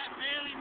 that barely.